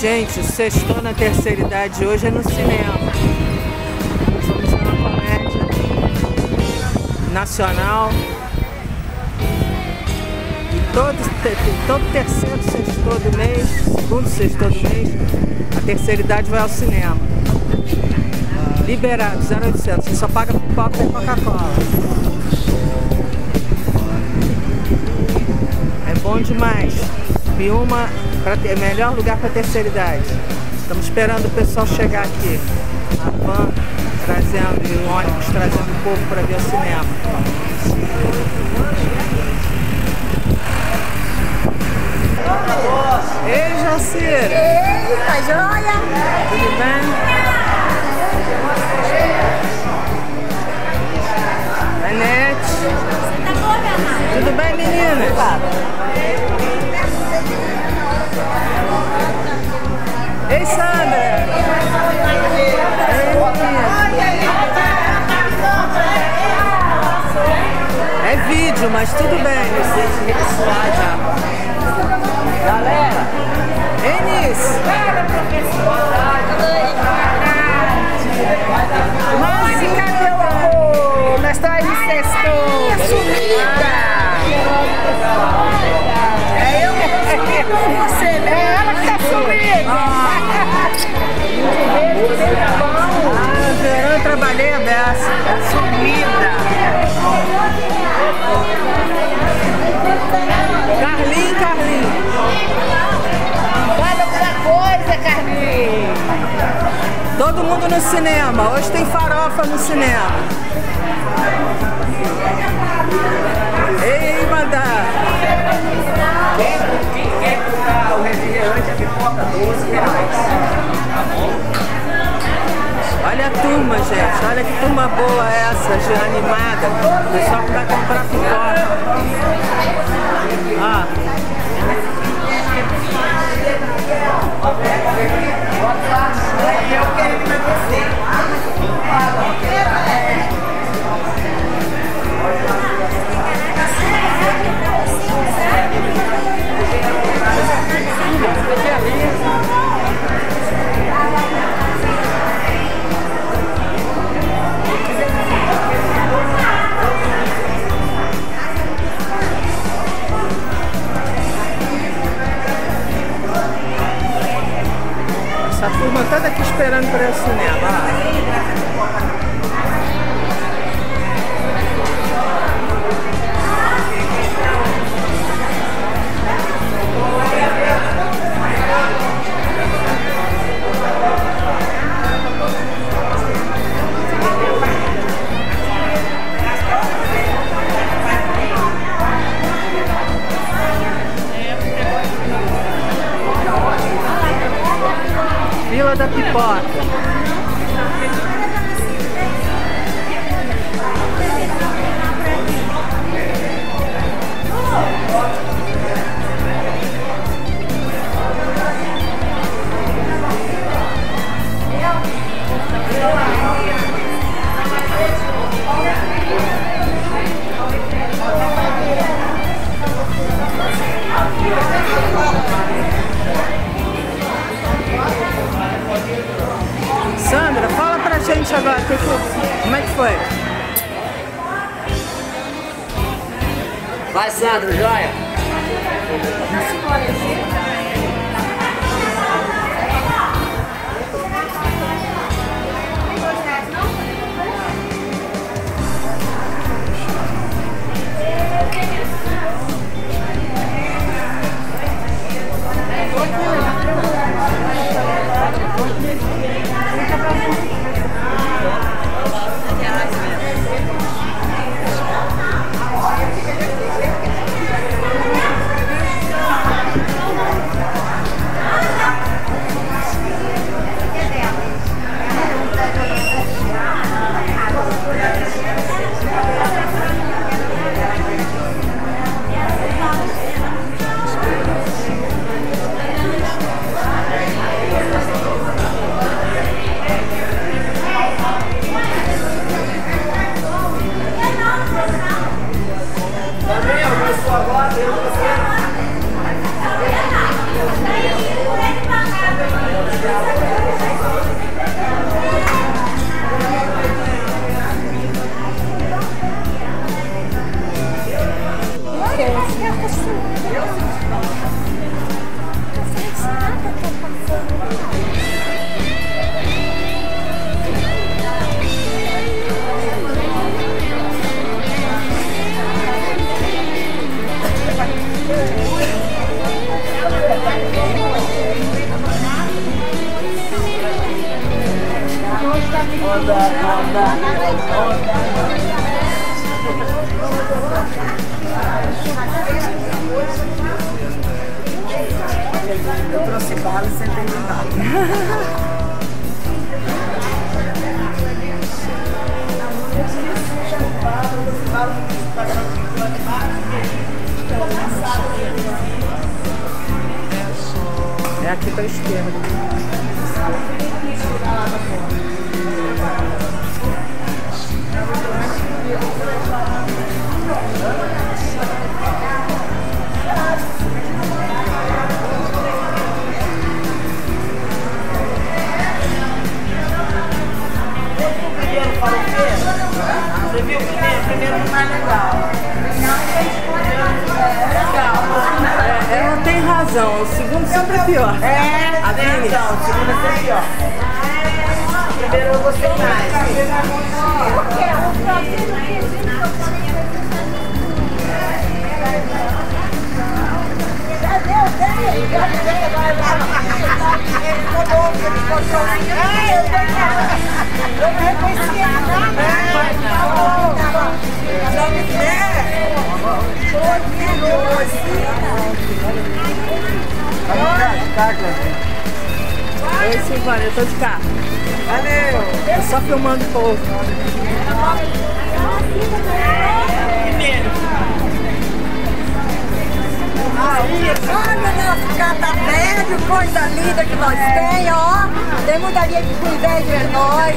Gente, sextou na terceira idade hoje é no cinema. Vamos ver uma comédia nacional. E todo, todo terceiro sextou do mês, segundo sextou do mês, a terceira idade vai ao cinema. Liberado, 0800. Você só paga pipoca e Coca-Cola. É bom demais. Piuma para ter melhor lugar para terceira idade. Estamos esperando o pessoal chegar aqui. A van trazendo e o ônibus trazendo o povo para ver o cinema. Ei, Jacira! Ei, tá joia? Tudo bem? Anete. Tudo bem, meninas? Ei, Sandra! Trabalhei a beça. Sumida. Carlinho, Carlinho. Fala outra coisa, Carlinhos. Todo mundo no cinema. Hoje tem farofa no cinema. Turma, gente. Olha que turma boa essa, animada. O pessoal que vai comprar Essa turma toda aqui esperando para ir ao cinema. Da pipoca. Agora que- como é que foi? Vai, Sandro, joia. Eu trouxe bala e sentei no bala. É aqui pra esquerda. Tem razão, o segundo sempre é pior. É, A Vini. razão. O segundo é sempre pior. Primeiro eu gostei mais. Oi, Silvana, eu tô de carro. Valeu! Tô só filmando o povo. Olha nosso catapédio, coisa linda que nós tem, ó. Tem muita gente com inveja de nós.